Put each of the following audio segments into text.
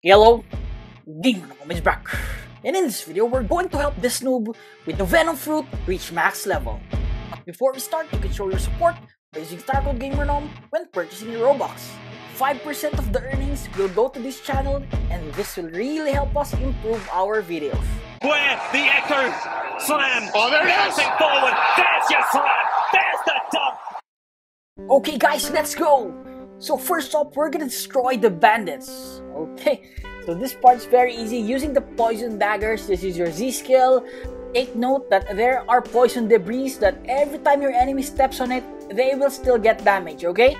Hello, Demon is back. And in this video, we're going to help this noob with the Venom Fruit reach max level. But before we start, you can show your support by using StarCode GamerNom when purchasing your Robux. 5% of the earnings will go to this channel and this will really help us improve our videos. Where the Echo Slam! Oh, there it is! Forward! There's your slam! There's the dump! Okay guys, let's go! So first up, we're gonna destroy the bandits. Okay, so this part's very easy. Using the poison daggers, this is your Z skill. Take note that there are poison debris that every time your enemy steps on it, they will still get damage, okay?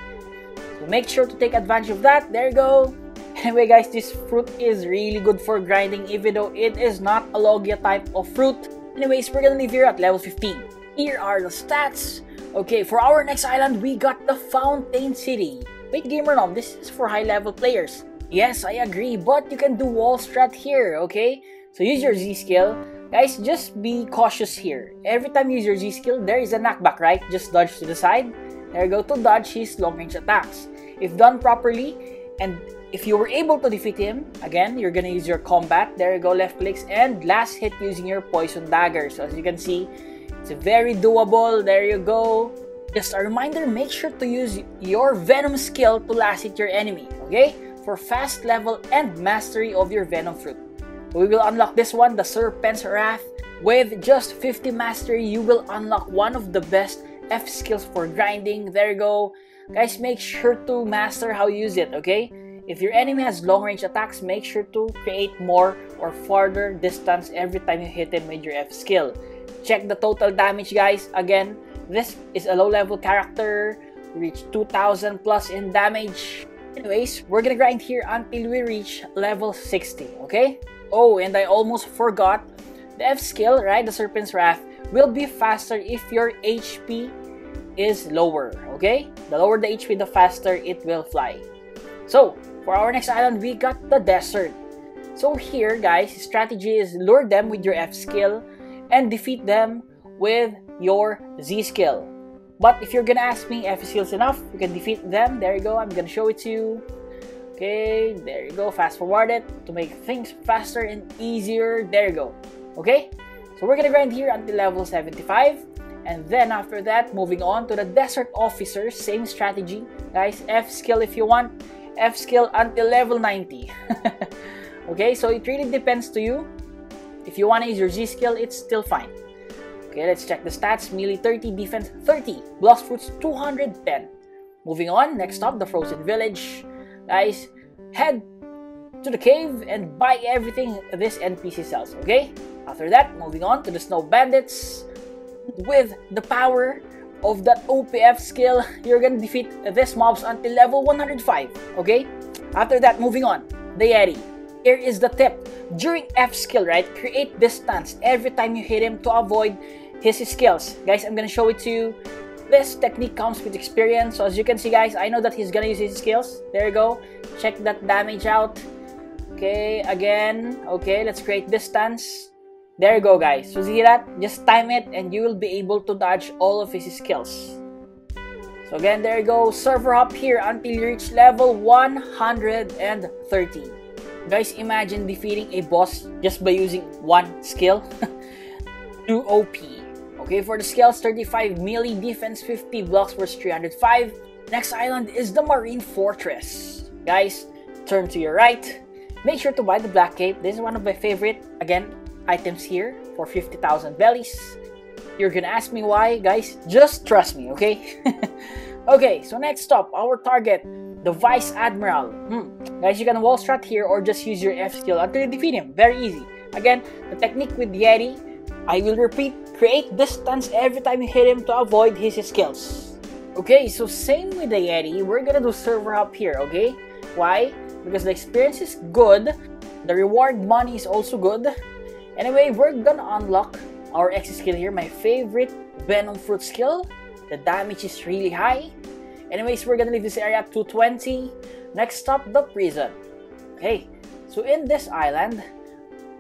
So make sure to take advantage of that. There you go. Anyway guys, this fruit is really good for grinding even though it is not a Logia type of fruit. Anyways, we're gonna leave here at level 15. Here are the stats. Okay, for our next island, we got the Fountain City. Wait, gamer nom, this is for high-level players. Yes, I agree, but you can do wall strat here, okay? So use your Z skill. Guys, just be cautious here. Every time you use your Z skill, there is a knockback, right? Just dodge to the side. There you go to dodge his long-range attacks. If done properly, and if you were able to defeat him, again, you're gonna use your combat. There you go, left clicks, and last hit using your poison dagger. So as you can see, it's very doable. There you go. Just a reminder, make sure to use your Venom skill to hit your enemy, okay? For fast level and mastery of your Venom fruit. We will unlock this one, the Serpent's Wrath. With just 50 mastery, you will unlock one of the best F skills for grinding. There you go. Guys, make sure to master how you use it, okay? If your enemy has long range attacks, make sure to create more or farther distance every time you hit him with your F skill. Check the total damage, guys. Again, this is a low level character. Reach 2000 plus in damage. Anyways, we're gonna grind here until we reach level 60, okay? Oh, and I almost forgot. The F skill, right, the Serpent's Wrath, will be faster if your HP is lower, okay? The lower the HP, the faster it will fly. So, for our next island, we got the desert. So here, guys, strategy is lure them with your F skill and defeat them with your Z skill. But if you're gonna ask me F skills enough, you can defeat them. There you go. I'm gonna show it to you. Okay, there you go. Fast forward it to make things faster and easier. There you go. Okay, so we're gonna grind here until level 75. And then after that, moving on to the Desert Officers, same strategy. Guys, F skill if you want. F skill until level 90. okay, so it really depends to you. If you want to use your Z skill, it's still fine. Okay, let's check the stats. Melee 30, defense 30, blast fruits 210. Moving on, next up, the Frozen Village. Guys, head to the cave and buy everything this NPC sells, okay? After that, moving on to the Snow Bandits. With the power of that OPF skill, you're gonna defeat these mobs until level 105, okay? After that, moving on, the Yeti. Here is the tip. During F skill, right, create distance every time you hit him to avoid his skills. Guys, I'm gonna show it to you. This technique comes with experience. So as you can see, guys, I know that he's gonna use his skills. There you go. Check that damage out. Okay, again. Okay, let's create distance. There you go, guys. So see that? Just time it and you will be able to dodge all of his skills. So again, there you go. Server hop here until you reach level 130. Guys, imagine defeating a boss just by using one skill. Too OP. Okay, for the skills, 35 melee, defense 50, Blox Fruits 305. Next island is the Marine Fortress. Guys, turn to your right. Make sure to buy the Black Cape. This is one of my favorite, again, items here for 50,000 bellies. You're gonna ask me why, guys? Just trust me, okay? okay, so next stop, our target, the Vice Admiral. Hmm. Guys, you can wall strat here or just use your F skill until you defeat him. Very easy. Again, the technique with Yeti, I will repeat, create distance every time you hit him to avoid his skills. Okay, so same with the Yeti, we're gonna do server hop here, okay? Why? Because the experience is good, the reward money is also good. Anyway, we're gonna unlock our X skill here, my favorite Venom Fruit skill. The damage is really high. Anyways, we're gonna leave this area at 220. Next stop, the prison. Okay, so in this island,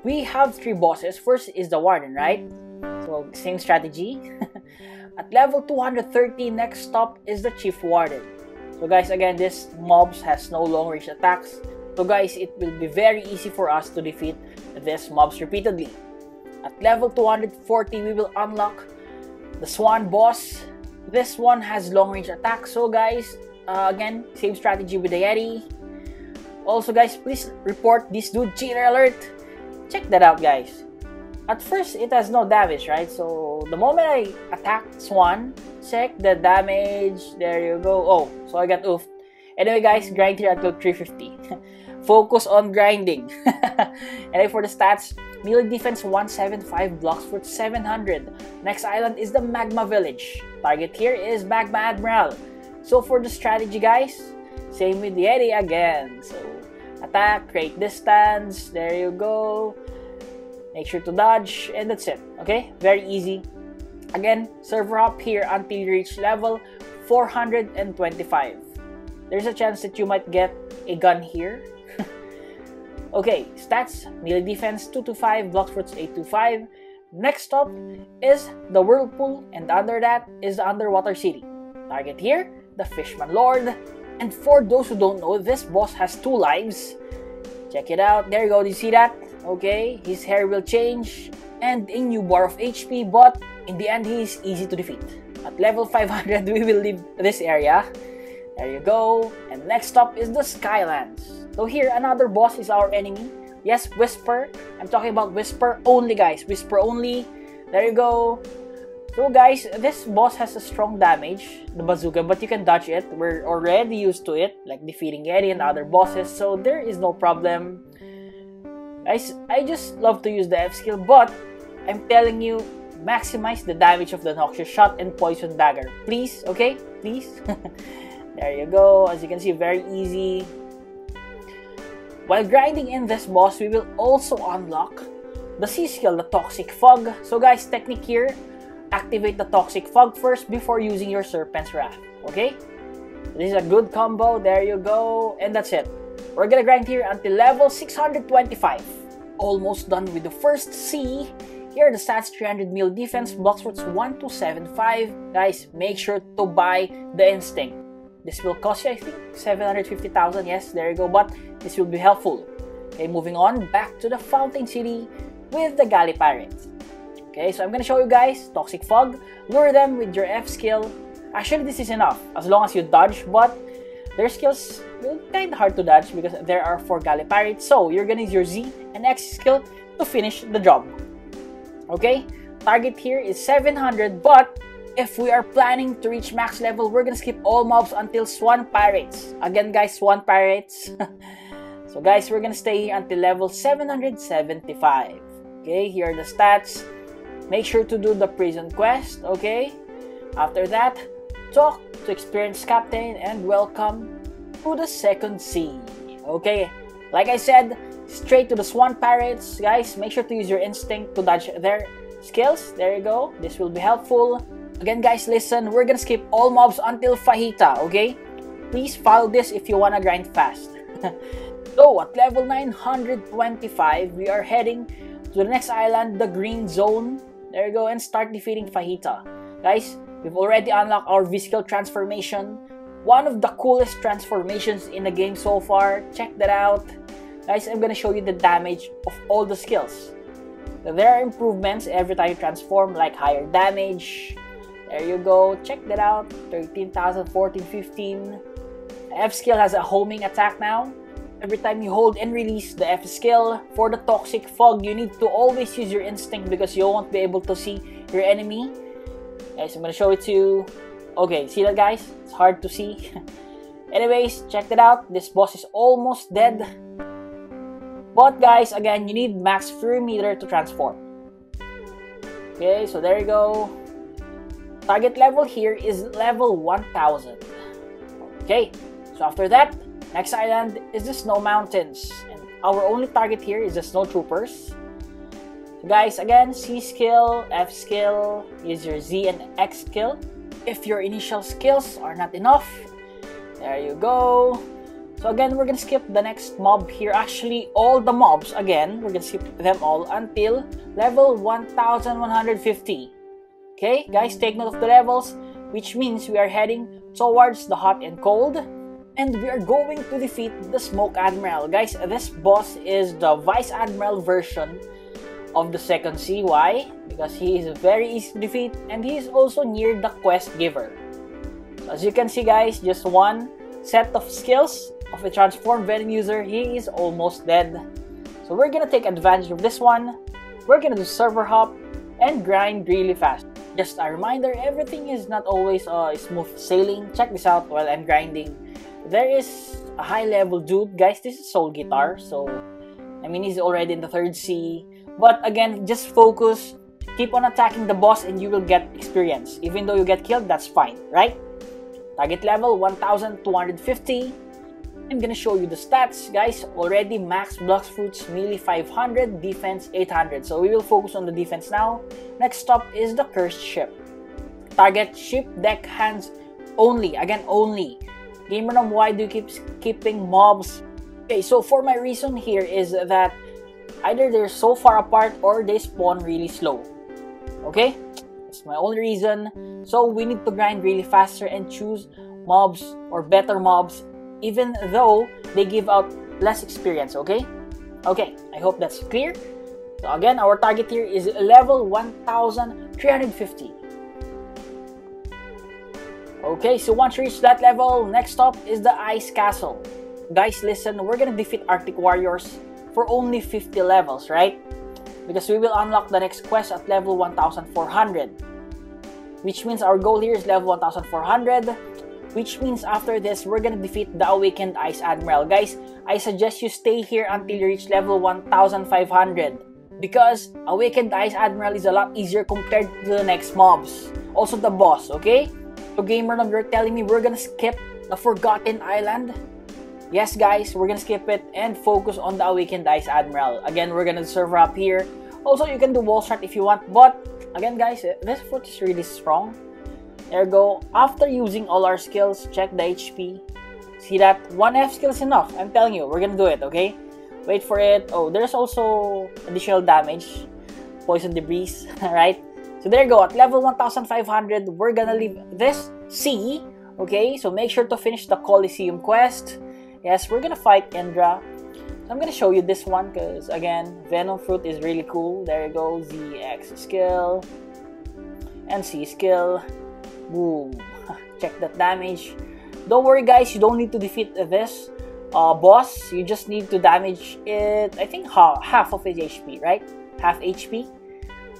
we have three bosses. First is the Warden, right? So, same strategy. At level 230, next stop is the Chief Warden. So guys, again, this mobs has no long range attacks. So guys, it will be very easy for us to defeat this mobs repeatedly. At level 240, we will unlock the Swan boss. This one has long range attack. So guys, uh, again, same strategy with the Yeti. Also guys, please report this dude cheater alert. Check that out guys. At first, it has no damage, right? So the moment I attack Swan, check the damage. There you go. Oh, so I got oofed. Anyway guys, grind here until 350. Focus on grinding. anyway, for the stats, melee defense 175, blocks for 700. Next island is the Magma Village. Target here is Magma Admiral. So for the strategy guys, same with the Yeti again. So attack, create distance, there you go. Make sure to dodge, and that's it. Okay, very easy. Again, server hop here until you reach level 425. There's a chance that you might get a gun here. okay, stats, melee defense 225, Blox Fruits 825. Next up is the Whirlpool, and under that is the Underwater City. Target here, the Fishman Lord. And for those who don't know, this boss has two lives. Check it out. There you go. Do you see that? Okay, his hair will change and a new bar of HP, but in the end, he is easy to defeat. At level 500, we will leave this area. There you go. And next up is the Skylands. So here, another boss is our enemy. Yes, Wysper. I'm talking about Wysper only, guys. Wysper only. There you go. So guys, this boss has a strong damage, the bazooka, but you can dodge it. We're already used to it, like defeating Yeti and other bosses, so there is no problem. Guys, I just love to use the F skill, but I'm telling you, maximize the damage of the Noxious Shot and Poison Dagger. Please, okay? Please. there you go. As you can see, very easy. While grinding in this boss, we will also unlock the C skill, the Toxic Fog. So guys, technique here, activate the Toxic Fog first before using your Serpent's Wrath. Okay? This is a good combo. There you go. And that's it. We're gonna grind here until level 625. Almost done with the first sea. Here are the stats 300 mil defense, box words 1275. Guys, make sure to buy the Instinct. This will cost you, I think, 750,000. Yes, there you go. But this will be helpful. Okay, moving on back to the Fountain City with the Galley Pirates. Okay, so I'm gonna show you guys Toxic Fog. Lure them with your F skill. Actually, this is enough as long as you dodge, but their skills kind of hard to dodge because there are four Galley Pirates. So you're gonna use your Z and X skill to finish the job. Okay, target here is 700, but if we are planning to reach max level, we're gonna skip all mobs until Swan Pirates. Again, guys, Swan Pirates. so, guys, we're gonna stay here until level 775. Okay, here are the stats. Make sure to do the prison quest. Okay, after that, talk to experienced captain and welcome to the second sea. Okay, like I said, straight to the Swan Pirates. Guys, make sure to use your instinct to dodge their skills. There you go. This will be helpful. Again, guys, listen. We're gonna skip all mobs until Fajita, okay? Please follow this if you wanna grind fast. so, at level 925, we are heading to the next island, the Green Zone. There you go, and start defeating Fajita. Guys, we've already unlocked our V-Skill transformation. One of the coolest transformations in the game so far. Check that out. Guys, I'm gonna show you the damage of all the skills. There are improvements every time you transform, like higher damage. There you go. Check that out. 13,000, 14, 15. F skill has a homing attack now. Every time you hold and release the F skill for the toxic fog, you need to always use your instinct because you won't be able to see your enemy. Guys, I'm gonna show it to you. Okay, see that guys? It's hard to see. Anyways, check that out. This boss is almost dead. But guys, again, you need max fury meter to transform. Okay, so there you go. Target level here is level 1000. Okay, so after that, next island is the Snow Mountains. And our only target here is the Snow Troopers. Guys, again, C skill, F skill, use your Z and X skill. If your initial skills are not enough, there you go. So again, we're gonna skip the next mob here. Actually, all the mobs, again, we're gonna skip them all until level 1150. Okay, guys, take note of the levels, which means we are heading towards the hot and cold. and we are going to defeat the Smoke Admiral. Guys, this boss is the Vice Admiral version of the second sea. Why? Because he is very easy to defeat and he is also near the quest giver. So as you can see guys, just one set of skills of a transformed Venom user, he is almost dead. So we're gonna take advantage of this one. We're gonna do server hop and grind really fast. Just a reminder, everything is not always uh, smooth sailing. Check this out while I'm grinding there is a high level dude guys this is soul guitar so i mean he's already in the third sea but again just focus. Keep on attacking the boss and you will get experience. Even though you get killed that's fine right? Target level 1250 i'm gonna show you the stats guys. Already max Blox Fruits melee 500 defense 800 so we will focus on the defense now. Next stop is the cursed ship. Target ship deck hands only. Again only. GamerNom, why do you keep skipping mobs? Okay, so for my reason here is that either they're so far apart or they spawn really slow. Okay? That's my only reason. So we need to grind really faster and choose mobs or better mobs even though they give out less experience, okay? Okay, I hope that's clear. So again, our target here is level 1350. Okay, so once you reach that level, next stop is the Ice Castle. Guys, listen, we're gonna defeat Arctic Warriors for only 50 levels, right? Because we will unlock the next quest at level 1400. Which means our goal here is level 1400. Which means after this, we're gonna defeat the Awakened Ice Admiral. Guys, I suggest you stay here until you reach level 1500. Because Awakened Ice Admiral is a lot easier compared to the next mobs. Also the boss, okay? So gamer you're telling me we're gonna skip the Forgotten Island? Yes guys, we're gonna skip it and focus on the Awakened Ice Admiral. Again, we're gonna server hop here. Also, you can do wall strat if you want, but again guys, eh, this foot is really strong. There you go. After using all our skills, check the HP. See that? 1F skill is enough. I'm telling you, we're gonna do it, okay? Wait for it. Oh, there's also additional damage. Poison debris, right? So there you go, at level 1500, we're gonna leave this sea, okay? So make sure to finish the Coliseum quest. Yes, we're gonna fight Indra. So I'm gonna show you this one, because again, Venom Fruit is really cool. There you go, ZX skill, NC skill, boom. Check that damage. Don't worry guys, you don't need to defeat this uh, boss. You just need to damage it, I think half, half of his HP, right? Half HP.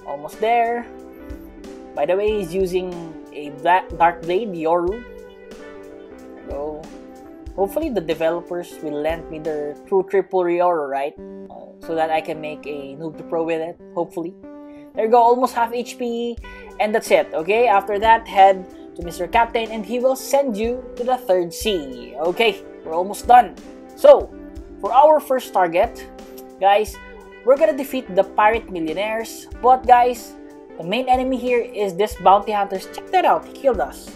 Almost there. By the way, he's using a black dark blade, Yoru. Hopefully the developers will lend me their true triple Yoru, right? Uh, so that I can make a noob to pro with it, hopefully. There you go, almost half HP, and that's it, okay? After that, head to Mr. Captain, and he will send you to the third sea. Okay, we're almost done. So, for our first target, guys, we're gonna defeat the pirate millionaires. But guys, the main enemy here is this bounty hunters. Check that out. He killed us.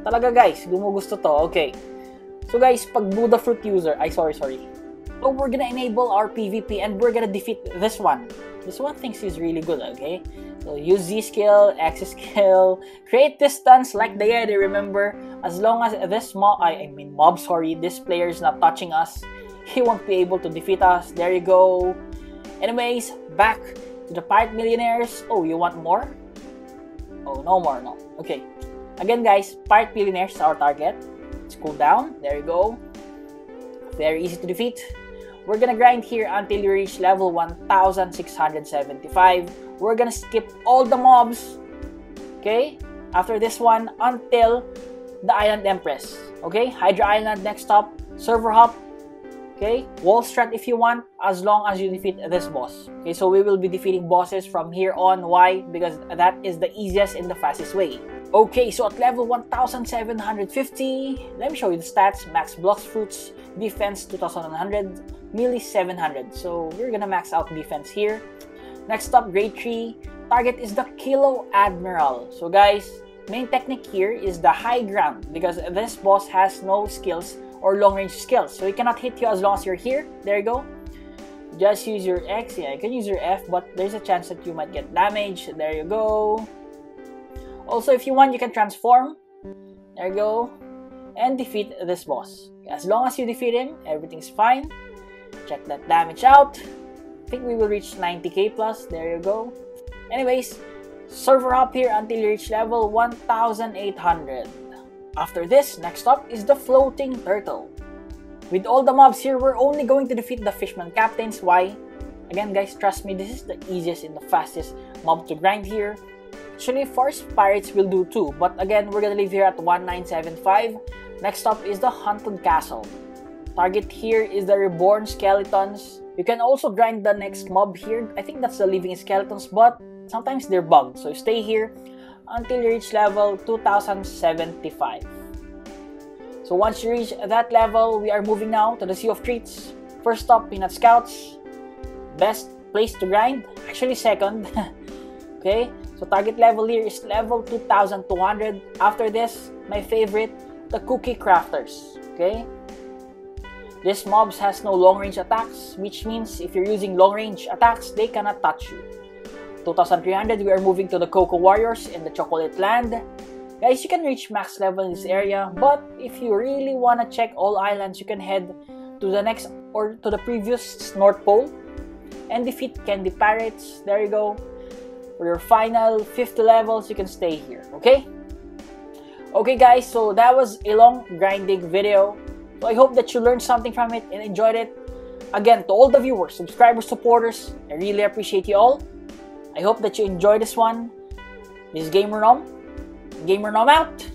Talaga guys, gumugusto to. Okay. So guys, pag Buddha Fruit user, I sorry, sorry. So we're gonna enable our PvP and we're gonna defeat this one. This one thinks he's really good, okay? So use Z skill, X skill, create distance like the Yeti, remember? As long as this mob, I, I mean mob, sorry, this player is not touching us, he won't be able to defeat us. There you go. Anyways, back to the pirate millionaires. Oh, you want more? Oh, no more, no. Okay. Again, guys, pirate millionaires is our target. Let's cool down. There you go. Very easy to defeat. We're gonna grind here until you reach level 1675. We're gonna skip all the mobs. Okay? After this one, until the Island Empress. Okay? Hydra Island next stop. Server hop Okay, wall strat if you want, as long as you defeat this boss. Okay, so we will be defeating bosses from here on. Why? Because that is the easiest and the fastest way. Okay, so at level 1750, let me show you the stats. Max Blox Fruits, defense 2100, melee 700. So we're gonna max out defense here. Next up, Great Tree. Target is the Kilo Admiral. So guys, main technique here is the high ground because this boss has no skills or long range skills. So he cannot hit you as long as you're here. There you go. Just use your X. Yeah, you can use your F, but there's a chance that you might get damage. There you go. Also, if you want, you can transform. There you go. And defeat this boss. As long as you defeat him, everything's fine. Check that damage out. I think we will reach 90k plus. There you go. Anyways, server hop here until you reach level 1800. After this, next up is the floating turtle. With all the mobs here, we're only going to defeat the fishman captains. Why? Again guys, trust me, this is the easiest and the fastest mob to grind here. Actually, forest pirates will do too, but again, we're gonna leave here at 1975. Next up is the haunted castle. Target here is the reborn skeletons. You can also grind the next mob here. I think that's the living skeletons, but sometimes they're bugged. So stay here until you reach level 2075. So once you reach that level, we are moving now to the Sea of Treats. First up, Peanut Scouts. Best place to grind, actually second. okay, so target level here is level 2200. After this, my favorite, the Cookie Crafters. Okay, this mobs has no long range attacks, which means if you're using long range attacks, they cannot touch you. 2300, we are moving to the Cocoa Warriors in the Chocolate Land. Guys, you can reach max level in this area, but if you really want to check all islands, you can head to the next or to the previous North Pole and defeat Candy Pirates. There you go. For your final 50 levels, you can stay here, okay? Okay guys, so that was a long grinding video. So I hope that you learned something from it and enjoyed it. Again, to all the viewers, subscribers, supporters, I really appreciate you all. I hope that you enjoy this one. This is Gamer Nom. Gamer Nom out.